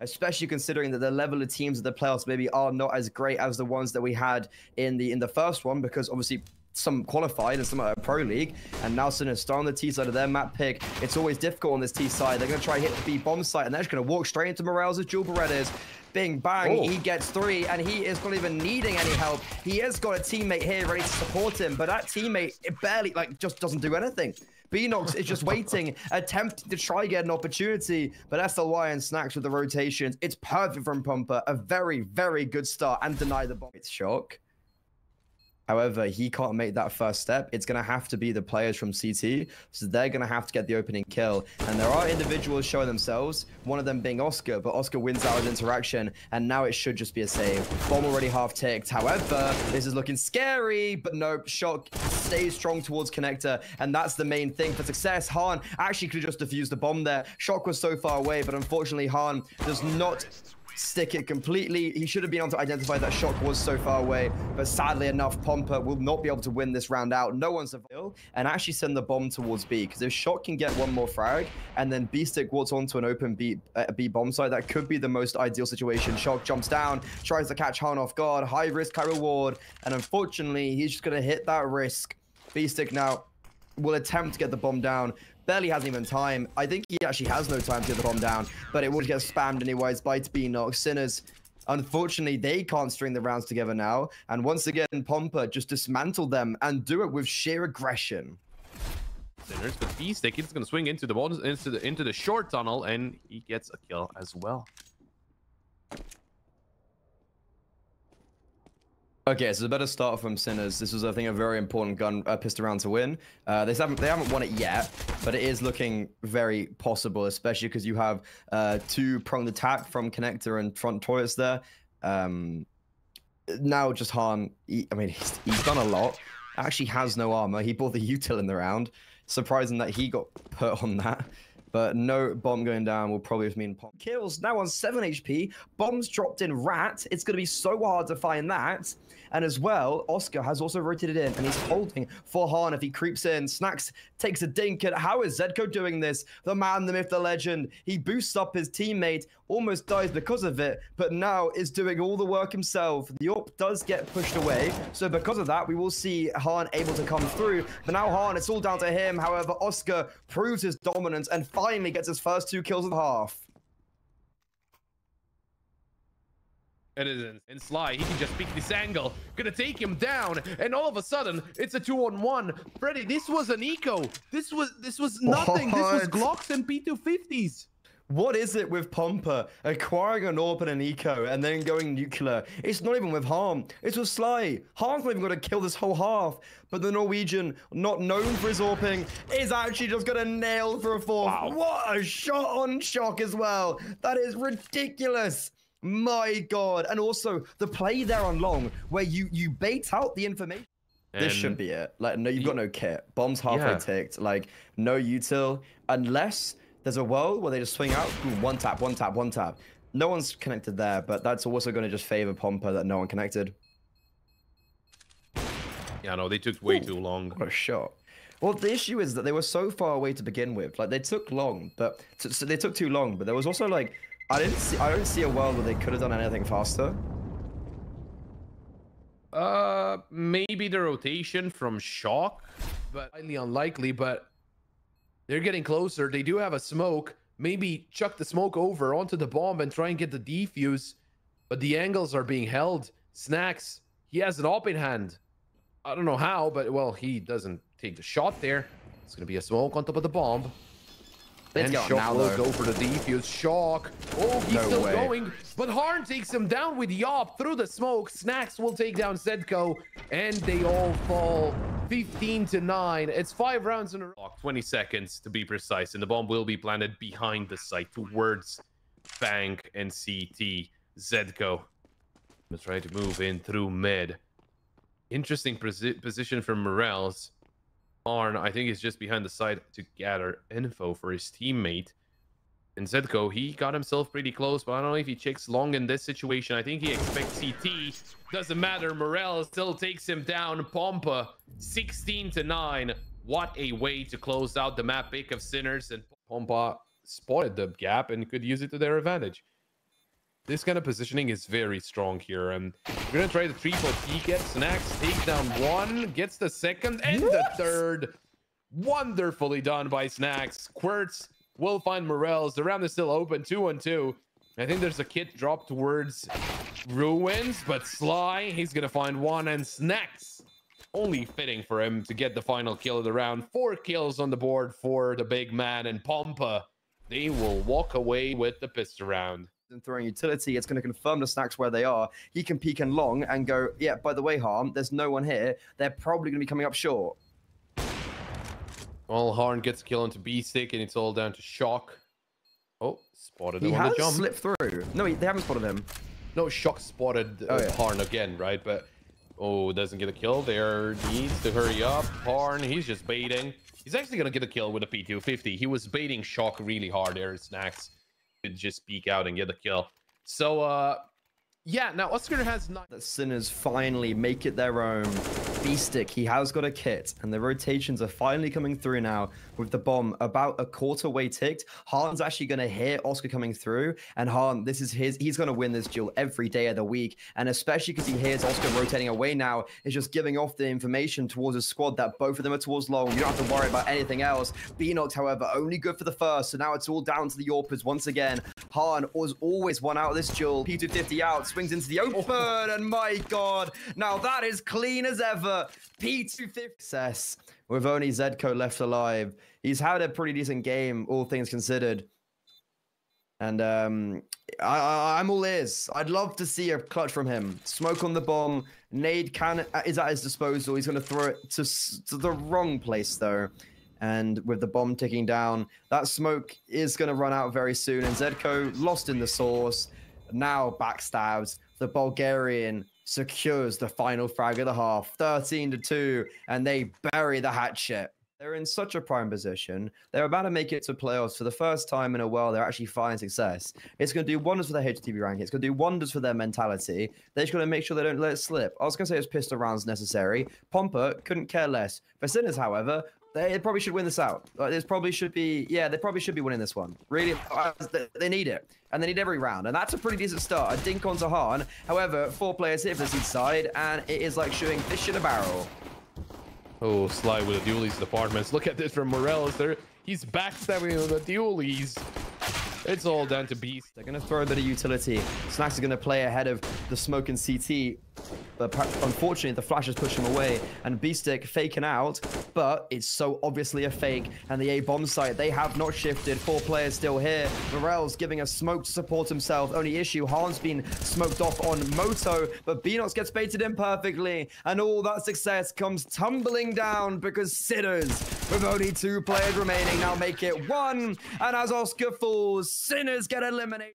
especially considering that the level of teams of the playoffs maybe are not as great as the ones that we had in the in the first one, because obviously some qualified and some are pro league and now Sinners star on the T side of their map pick. It's always difficult on this T side. They're going to try hit the B bomb site and they're just going to walk straight into Morales' dual Berettas. Bing, bang, oh. he gets three, and he is not even needing any help. He has got a teammate here ready to support him, but that teammate it barely, like, just doesn't do anything. Beenox is just waiting, attempting to try get an opportunity, but SLY and Snax with the rotations. It's perfect from Pompa. A very, very good start and deny the bomb. It's shock. However, he can't make that first step. It's going to have to be the players from CT. So they're going to have to get the opening kill. And there are individuals showing themselves, one of them being Oscar, but Oscar wins out his interaction. And now it should just be a save. Bomb already half ticked. However, this is looking scary, but nope. Shock stays strong towards Connector. And that's the main thing for success. Harn actually could have just defused the bomb there. Shock was so far away, but unfortunately, Harn does not stick it completely. He should have been able to identify that Shock was so far away, but sadly enough, Pompa will not be able to win this round out. No one's available, and actually send the bomb towards B, because if Shock can get one more frag, and then beastik walks onto an open B, uh, B bomb site, that could be the most ideal situation. Shock jumps down, tries to catch Harn off guard, high risk, high reward, and unfortunately, he's just going to hit that risk. B-Stick now will attempt to get the bomb down, barely hasn't even time. I think he actually has no time to get the bomb down, but it would get spammed anyways by bnox. Sinners, unfortunately, they can't string the rounds together now. And once again, Pompa just dismantled them and do it with sheer aggression. Sinners, but beastik is going to swing into the, into the into the short tunnel, and he gets a kill as well. Okay, so better start from Sinners. This was, I think, a very important gun uh, pissed around to win. Uh, they haven't they haven't won it yet, but it is looking very possible, especially because you have uh, two pronged attack from Connector and Front Toilets there. Um, now just Harn, he, I mean, he's, he's done a lot. Actually has no armor. He bought the util in the round. Surprising that he got put on that. But no bomb going down will probably mean pop kills. Now on 7 HP, bombs dropped in Rat. It's going to be so hard to find that. And as well, Oscar has also rotated in and he's holding for Harn if he creeps in. Snax takes a dink at how is Zedko doing this? The man, the myth, the legend. He boosts up his teammate, almost dies because of it, but now is doing all the work himself. The AWP does get pushed away. So because of that, we will see Harn able to come through. But now Harn, it's all down to him. However, Oscar proves his dominance and finally gets his first two kills of the half. It is and Sly, he can just pick this angle. Gonna take him down, and all of a sudden, it's a two-on-one. Freddy, this was an eco. This was this was nothing. What? This was Glocks and P250s. What is it with Pompa acquiring an AWP and an eco and then going nuclear? It's not even with Harn. It's with Sly. Harn's not even going to kill this whole half. But the Norwegian, not known for his AWPing, is actually just going to nail for a fourth. Wow. What a shot on shock as well. That is ridiculous. My God. And also the play there on long where you, you bait out the information. And this should be it. Like, no, you've got no kit. Bombs halfway yeah. ticked. Like, no util. Unless there's a world where they just swing out, boom, one tap, one tap, one tap. No one's connected there, but that's also going to just favor Pompa that no one connected. Yeah, no, they took way Ooh, too long. What a shot. Well, the issue is that they were so far away to begin with. Like, they took long, but so they took too long. But there was also like I didn't see. I don't see a world where they could have done anything faster. Uh, maybe the rotation from shock, but highly unlikely. But they're getting closer. They do have a smoke. Maybe chuck the smoke over onto the bomb and try and get the defuse. But the angles are being held. Snax. He has an op in hand. I don't know how, but well, he doesn't take the shot there. It's gonna be a smoke on top of the bomb. And Shock now, will go for the defuse. Shock. Oh, he's no still way. going. But Harn takes him down with Yop through the smoke. Snax will take down Zedko. And they all fall 15 to 9. It's five rounds in a row. 20 seconds to be precise. And the bomb will be planted behind the site towards Bank and CT. Zedko. Let's try to move in through mid. Interesting posi position for Morelz. Arn, I think, is just behind the side to gather info for his teammate. And Zedko, he got himself pretty close, but I don't know if he checks long in this situation. I think he expects CT. Doesn't matter. Morel still takes him down. Pompa, 16 to 9. What a way to close out the map pick of Sinners. And Pompa spotted the gap and could use it to their advantage. this kind of positioning is very strong here. And we're going to try the triple peek gets Snax takes down one, gets the second and the third. Wonderfully done by Snax. Quirts will find Morelz. The round is still open, two and two. I think there's a kit drop towards Ruins, but Sly, he's going to find one and Snax, Only fitting for him to get the final kill of the round. Four kills on the board for the big man and Pompa. They will walk away with the pistol round and throwing utility, it's going to confirm the snacks where they are. He can peek and long and go, yeah, by the way, Harn, there's no one here. They're probably going to be coming up short. Well, Harn gets a kill into beastik, and it's all down to Shock. Oh, spotted him he on the jump. He has slipped through. No, they haven't spotted him. No, Shock spotted uh, oh, yeah. Harn again, right? But, oh, doesn't get a kill. There needs to hurry up. Harn, he's just baiting. He's actually going to get a kill with a P250. He was baiting Shock really hard there, Snax could just peek out and get the kill. So, uh, yeah, now Oscar has not. That Sinners finally make it their own. Beastick, he has got a kit, and the rotations are finally coming through now with the bomb about a quarter way ticked. Harn's actually going to hear Oscar coming through, and Harn, this is his, he's going to win this duel every day of the week, and especially because he hears Oscar rotating away now, is just giving off the information towards his squad that both of them are towards long. You don't have to worry about anything else. bnox, however, only good for the first, so now it's all down to the Yorpers once again. Harn was always one out of this duel. P250 out, swings into the open, and my god, now that is clean as ever. P250 success with only Zedko left alive. He's had a pretty decent game, all things considered. And um, I, am all ears. I'd love to see a clutch from him. Smoke on the bomb. Nade can is at his disposal. He's going to throw it to, to the wrong place, though. And with the bomb ticking down, that smoke is going to run out very soon. And Zedko lost in the source. Now backstabs the Bulgarian secures the final frag of the half, 13 to 2, and they bury the hatchet. They're in such a prime position. They're about to make it to playoffs for the first time in a while. They're actually finding success. It's going to do wonders for their HLTV ranking. It's going to do wonders for their mentality. They're just going to make sure they don't let it slip. I was going to say it's pistol rounds necessary. Pompa couldn't care less. Sinners, however, they probably should win this out. Like, this probably should be, yeah, they probably should be winning this one. Really, they need it. And they need every round. And that's a pretty decent start. A dink on Zahan. However, four players here for the seed side, and it is like shooting fish in a barrel. Oh, Sly with the dualies departments. Look at this from Morales. There, he's backstabbing the dualies. It's all down to Beast. They're going to throw a bit of utility. Snax is going to play ahead of the smoke and CT. But unfortunately, the flashes push him away. And beastik faking out, but it's so obviously a fake. And the A-bomb site, they have not shifted. Four players still here. Morel's giving a smoke to support himself. Only issue, Harn's been smoked off on Moto, but bnox gets baited in perfectly. And all that success comes tumbling down because Sinners, with only two players remaining, now make it one. And as Oscar falls, Sinners get eliminated.